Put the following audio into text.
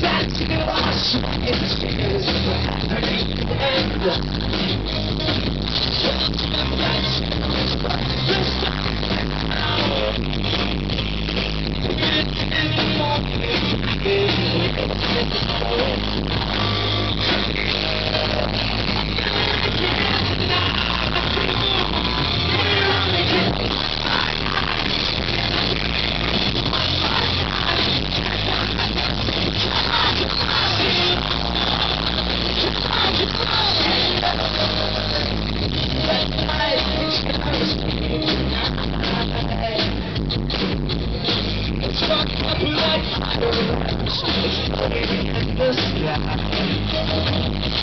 That's the to get the. This guy.